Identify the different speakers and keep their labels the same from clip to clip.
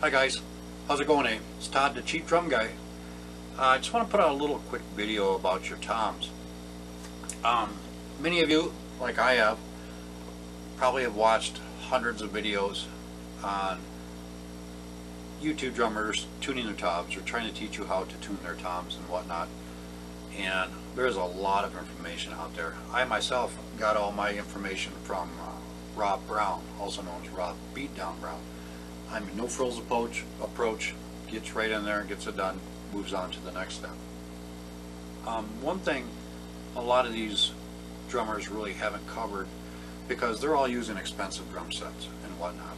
Speaker 1: Hi guys, how's it going eh? It's Todd the Cheap Drum Guy. Uh, I just want to put out a little quick video about your toms. Um, many of you, like I have, probably have watched hundreds of videos on YouTube drummers tuning their toms or trying to teach you how to tune their toms and whatnot. And there's a lot of information out there. I myself got all my information from uh, Rob Brown, also known as Rob Beatdown Brown. I'm a no frills approach, approach, gets right in there, and gets it done, moves on to the next step. Um, one thing a lot of these drummers really haven't covered because they're all using expensive drum sets and whatnot.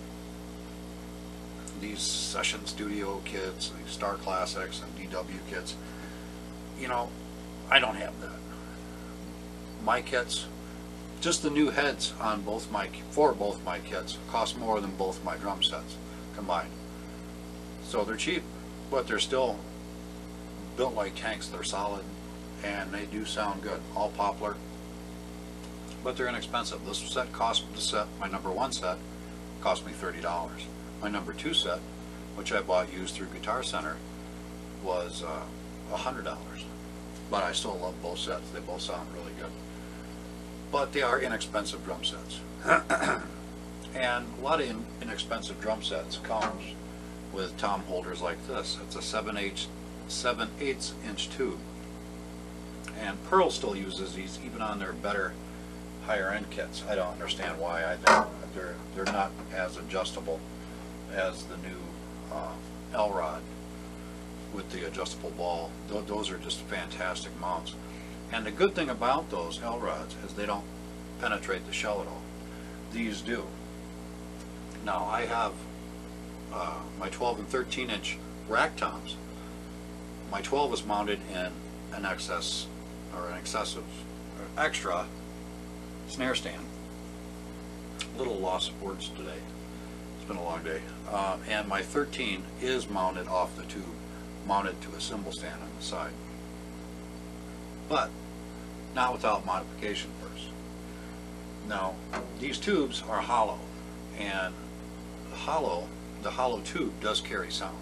Speaker 1: These session studio kits, these Starclassics and DW kits, you know, I don't have that. My kits, just the new heads on both my, for both my kits, cost more than both my drum sets combined. So they're cheap, but they're still built like tanks. They're solid and they do sound good. All poplar, but they're inexpensive. This set cost the set, my number one set, cost me thirty dollars. My number two set, which I bought used through Guitar Center, was uh, a hundred dollars. But I still love both sets. They both sound really good. But they are inexpensive drum sets. and a lot of inexpensive drum sets comes with tom holders like this. It's a 7 8 7 8 inch tube. And Pearl still uses these even on their better higher end kits. I don't understand why. I think they're they're not as adjustable as the new uh, L-Rod with the adjustable ball. Th those are just fantastic mounts. And the good thing about those L-Rods is they don't penetrate the shell at all. These do. Now I have uh, my 12 and 13 inch rack toms. My 12 is mounted in an excess or an excessive or extra snare stand. A Little loss of words today. It's been a long day. Uh, and my 13 is mounted off the tube, mounted to a cymbal stand on the side. But not without modification first. Now, these tubes are hollow, and hollow, the hollow tube does carry sound.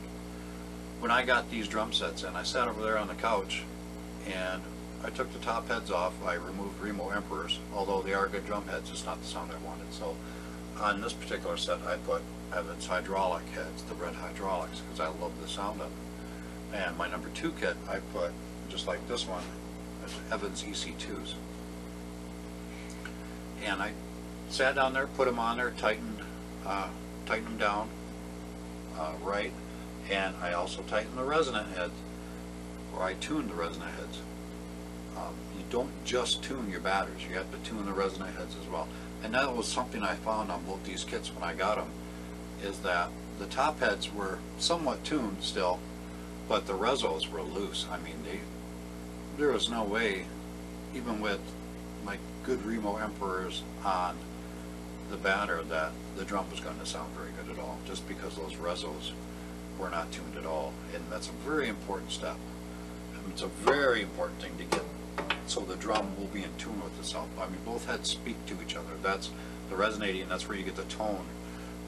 Speaker 1: When I got these drum sets in, I sat over there on the couch, and I took the top heads off. I removed Remo Emperors, although they are good drum heads, it's not the sound I wanted. So on this particular set, I put Evans hydraulic heads, the red hydraulics, because I love the sound of them. And my number two kit, I put, just like this one, Evans EC2s. And I sat down there, put them on there, tightened, uh, tightened them down uh, right, and I also tighten the resonant heads, or I tune the resonant heads. Um, you don't just tune your batters, you have to tune the resonant heads as well. And that was something I found on both these kits when I got them, is that the top heads were somewhat tuned still, but the resos were loose. I mean, they, there was no way, even with my good Remo Emperors on the batter, that the drum was going to sound very good at all, just because those resos were not tuned at all. And that's a very important step. It's a very important thing to get so the drum will be in tune with itself. I mean, both heads speak to each other. That's the resonating, that's where you get the tone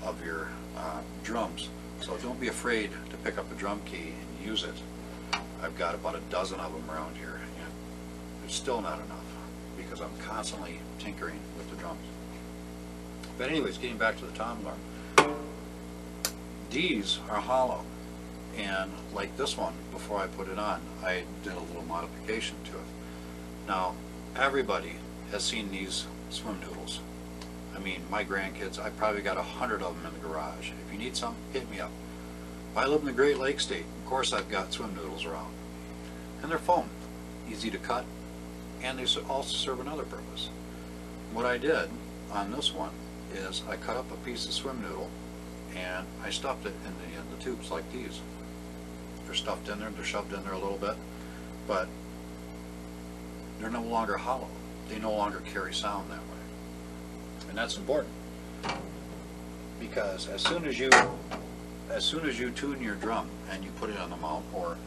Speaker 1: of your uh, drums. So don't be afraid to pick up a drum key and use it. I've got about a dozen of them around here, and it's still not enough because I'm constantly tinkering with the drums. But anyways, getting back to the tom arm. These are hollow, and like this one, before I put it on, I did a little modification to it. Now, everybody has seen these swim noodles. I mean, my grandkids, I probably got a hundred of them in the garage. If you need some, hit me up. I live in the Great Lakes State. Of course, I've got swim noodles around. And they're foam, easy to cut, and they also serve another purpose. What I did on this one is I cut up a piece of swim noodle and I stuffed it in the, in the tubes like these. They're stuffed in there, they're shoved in there a little bit, but they're no longer hollow. They no longer carry sound that way. And that's important. Because as soon as you as soon as you tune your drum and you put it on the mount, or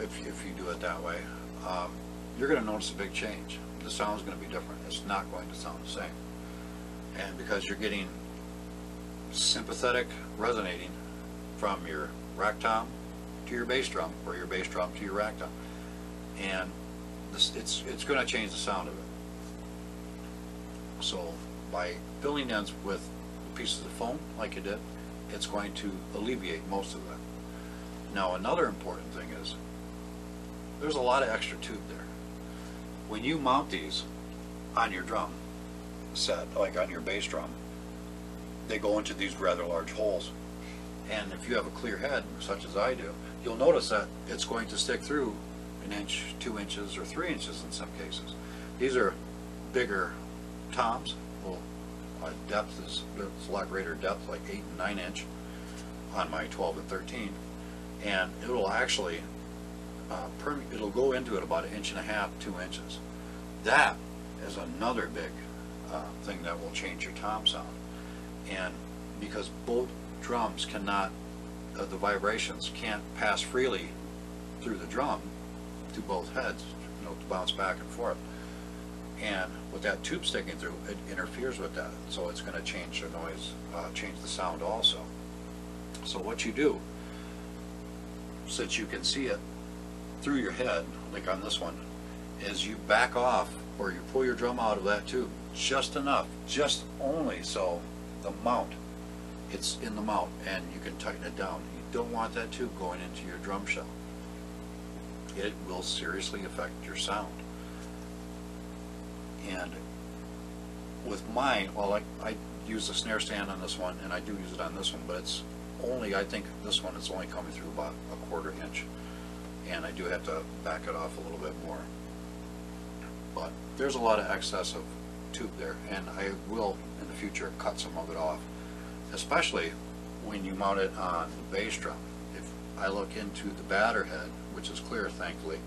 Speaker 1: if, if you do it that way, um, you're going to notice a big change. The sound's going to be different. It's not going to sound the same. And because you're getting sympathetic resonating from your rack tom to your bass drum, or your bass drum to your rack tom. And this, it's, it's gonna change the sound of it. So by filling ends with pieces of foam like you did, it's going to alleviate most of that. Now, another important thing is, there's a lot of extra tube there. When you mount these on your drum set, like on your bass drum, they go into these rather large holes. And if you have a clear head, such as I do, you'll notice that it's going to stick through an inch, two inches, or three inches in some cases. These are bigger toms. Well, uh, depth is, it's a lot greater depth, like eight and nine inch on my 12 and 13. And it'll actually, uh, it'll go into it about an inch and a half, two inches. That is another big uh, thing that will change your tom sound. And because both drums cannot, uh, the vibrations can't pass freely through the drum to both heads, you know, to bounce back and forth. And with that tube sticking through, it interferes with that. So it's going to change the noise, uh, change the sound also. So what you do, since you can see it through your head, like on this one, is you back off or you pull your drum out of that tube just enough, just only so the mount, it's in the mount and you can tighten it down. You don't want that tube going into your drum shell. It will seriously affect your sound. And with mine, well, I, I use the snare stand on this one and I do use it on this one, but it's only, I think this one is only coming through about a quarter inch. And I do have to back it off a little bit more. But there's a lot of excess of tube there, and I will, in the future, cut some of it off. Especially when you mount it on the bass drum. If I look into the batter head, which is clear thankfully,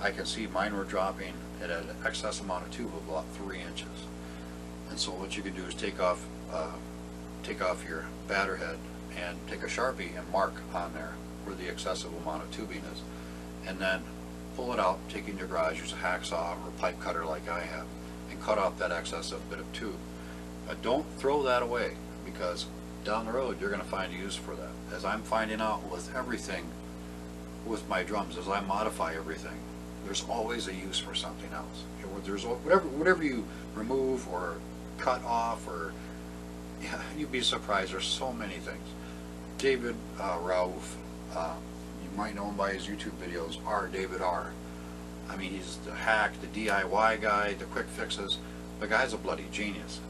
Speaker 1: I can see mine were dropping at an excess amount of tube of about three inches. And so what you can do is take off, uh, take off your batter head and take a Sharpie and mark on there where the excessive amount of tubing is. And then pull it out, take it in your garage, use a hacksaw or a pipe cutter like I have, and cut off that excessive bit of tube. But don't throw that away, because down the road, you're gonna find a use for that. As I'm finding out with everything, with my drums, as I modify everything, there's always a use for something else. There's, whatever, whatever you remove or cut off or, yeah, you'd be surprised, there's so many things. David uh, Rauf, uh, you might know him by his YouTube videos, R. David R. I mean, he's the hack, the DIY guy, the quick fixes. The guy's a bloody genius.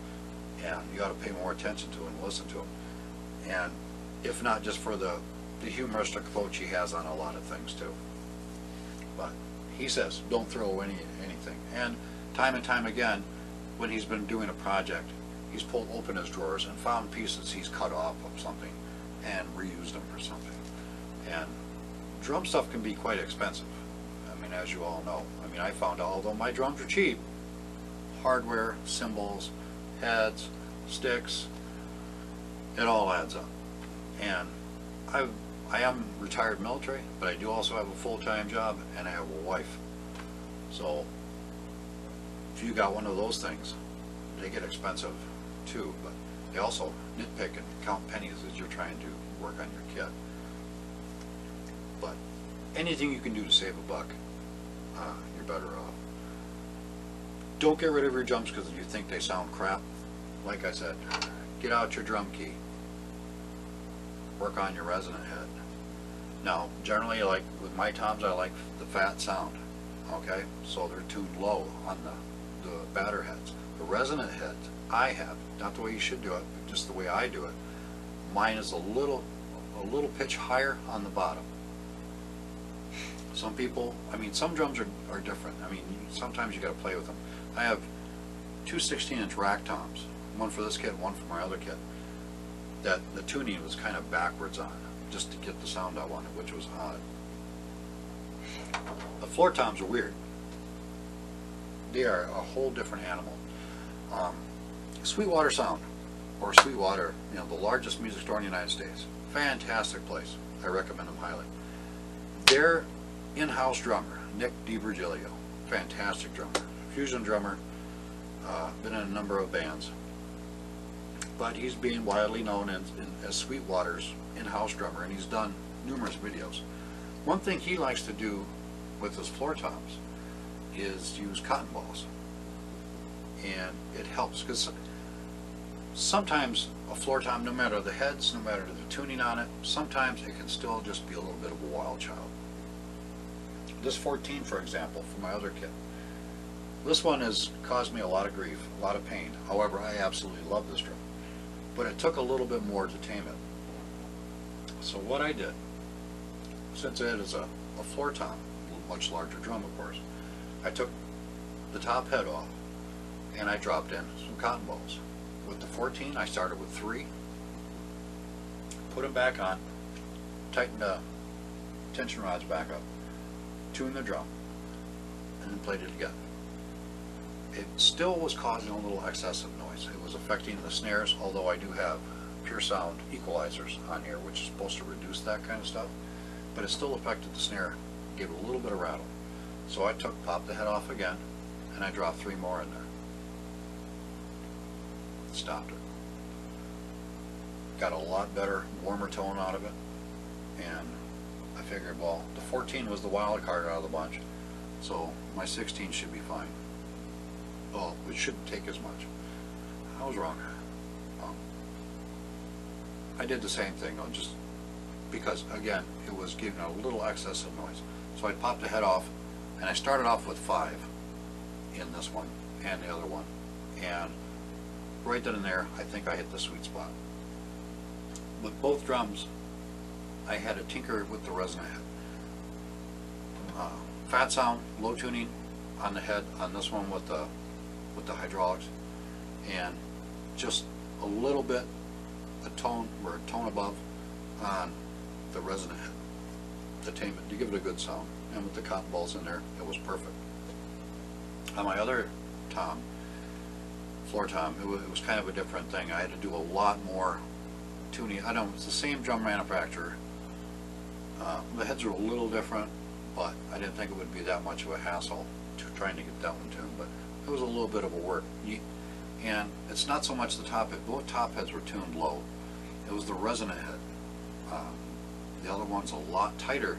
Speaker 1: And you ought to pay more attention to him, and listen to him. And if not just for the, the humoristic approach he has on a lot of things too. But he says, don't throw any, anything. And time and time again, when he's been doing a project, he's pulled open his drawers and found pieces he's cut off of something and reused them for something. And drum stuff can be quite expensive. Mean, as you all know. I mean, I found although my drums are cheap, hardware, cymbals, heads, sticks, it all adds up. And I, I am retired military, but I do also have a full-time job and I have a wife. So if you got one of those things, they get expensive too, but they also nitpick and count pennies as you're trying to work on your kit. But anything you can do to save a buck, uh, you're better off. Don't get rid of your drums because you think they sound crap. Like I said, get out your drum key. Work on your resonant head. Now, generally, like with my toms, I like the fat sound. Okay, so they're tuned low on the the batter heads. The resonant heads I have, not the way you should do it, but just the way I do it. Mine is a little a little pitch higher on the bottom. Some people, I mean, some drums are, are different. I mean, sometimes you got to play with them. I have two 16-inch rack toms, one for this kit, one for my other kit. That the tuning was kind of backwards on, just to get the sound I wanted, which was odd. The floor toms are weird. They are a whole different animal. Um, Sweetwater Sound, or Sweetwater, you know, the largest music store in the United States. Fantastic place. I recommend them highly. Their in-house drummer, Nick D'Virgilio, fantastic drummer, fusion drummer, uh, been in a number of bands. but he's being widely known as, as Sweetwater's in-house drummer, and he's done numerous videos. One thing he likes to do with his floor toms is use cotton balls. And it helps, because sometimes a floor tom, no matter the heads, no matter the tuning on it, sometimes it can still just be a little bit of a wild child. This 14, for example, for my other kit, this one has caused me a lot of grief, a lot of pain. However, I absolutely love this drum. But it took a little bit more to tame it. So what I did, since it is a, a floor tom, a much larger drum of course, I took the top head off and I dropped in some cotton balls. With the 14, I started with three, put them back on, tightened the tension rods back up, tuned the drum, and then played it again. It still was causing a little excessive noise. It was affecting the snares, although I do have pure sound equalizers on here, which is supposed to reduce that kind of stuff. But it still affected the snare, gave it a little bit of rattle. So I took, popped the head off again, and I dropped three more in there. Stopped it. Got a lot better, warmer tone out of it. And I figured, well, the 14 was the wild card out of the bunch, so my 16 should be fine. Well, it shouldn't take as much. I was wrong. Um, I did the same thing, though, just because, again, it was giving a little excess of noise. So I popped the head off, and I started off with five in this one and the other one. And right then and there, I think I hit the sweet spot. With both drums, I had to tinker with the resonant head. Uh, Fat sound, low tuning on the head, on this one with the, with the hydraulics, and just a little bit, a tone, or a tone above on the resonant head tame it, to give it a good sound. And with the cotton balls in there, it was perfect. On my other tom, floor tom, it was, it was kind of a different thing. I had to do a lot more tuning. I know it's the same drum manufacturer. Uh, the heads are a little different, but I didn't think it would be that much of a hassle to trying to get that one tuned. But it was a little bit of a work. And it's not so much the top head. Both top heads were tuned low. It was the resonant head. Um, the other one's a lot tighter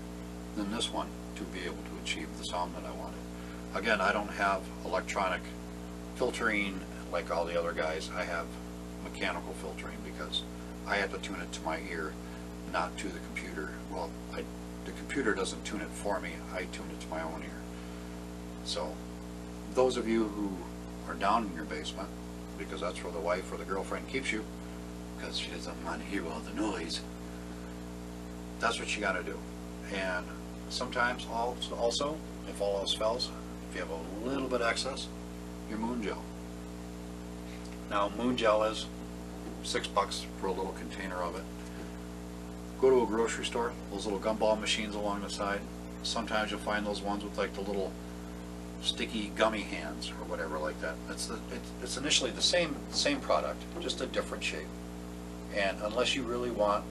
Speaker 1: than this one to be able to achieve the sound that I wanted. Again, I don't have electronic filtering like all the other guys. I have mechanical filtering because I have to tune it to my ear, not to the computer. Well, I, the computer doesn't tune it for me. I tune it to my own ear. So, those of you who are down in your basement, because that's where the wife or the girlfriend keeps you, because she doesn't want to hear all the noise, that's what you gotta do. And sometimes also, also, if all else fails, if you have a little bit excess, your Moongel. Now, Moongel is six bucks for a little container of it. Go to a grocery store, those little gumball machines along the side. Sometimes you'll find those ones with like the little sticky gummy hands or whatever like that. It's the, it's, initially the same, same product, just a different shape. And unless you really want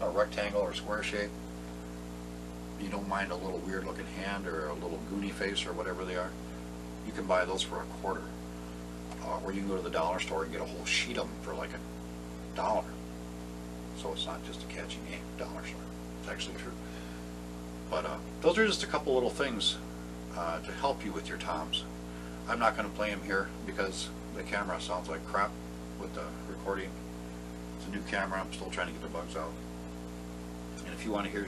Speaker 1: a rectangle or square shape, you don't mind a little weird looking hand or a little goony face or whatever they are, you can buy those for a quarter. Uh, or you can go to the dollar store and get a whole sheet of them for like a dollar. So it's not just a catchy name, dollar store. It's actually true. But uh, those are just a couple little things uh, to help you with your toms. I'm not going to play them here because the camera sounds like crap with the recording. It's a new camera. I'm still trying to get the bugs out. And if you want to hear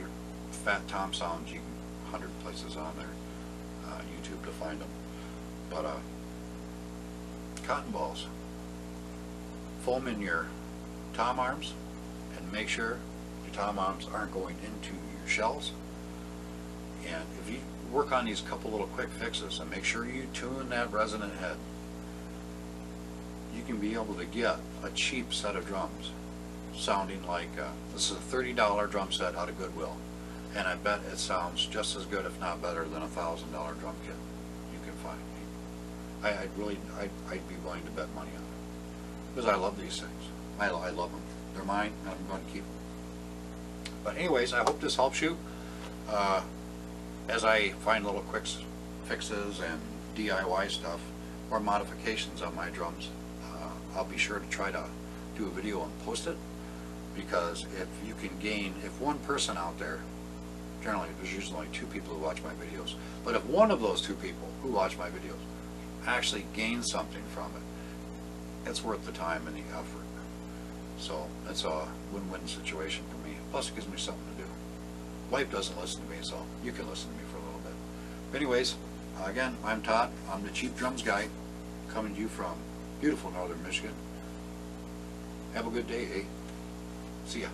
Speaker 1: fat tom sounds, you can 100 places on there, uh, YouTube to find them. But uh, cotton balls, foam in your tom arms, and make sure your tom arms aren't going into your shells. And if you work on these couple little quick fixes and make sure you tune that resonant head, you can be able to get a cheap set of drums sounding like, uh, this is a $30 drum set out of Goodwill. And I bet it sounds just as good, if not better, than a thousand dollar drum kit you can find. I, I'd really, I'd, I'd be willing to bet money on it. Because I love these things. I, I love them. They're mine, and I'm going to keep them. But anyways, I hope this helps you. Uh, as I find little quick fixes and DIY stuff or modifications on my drums, uh, I'll be sure to try to do a video and post it, because if you can gain, if one person out there, generally, there's usually only two people who watch my videos, but if one of those two people who watch my videos actually gains something from it, it's worth the time and the effort. So it's a win-win situation for me. Plus, it gives me something to do. Wife doesn't listen to me, so you can listen to me for a little bit. But anyways, again, I'm Todd. I'm the Cheap Drums guy, coming to you from beautiful northern Michigan. Have a good day, eh? See ya.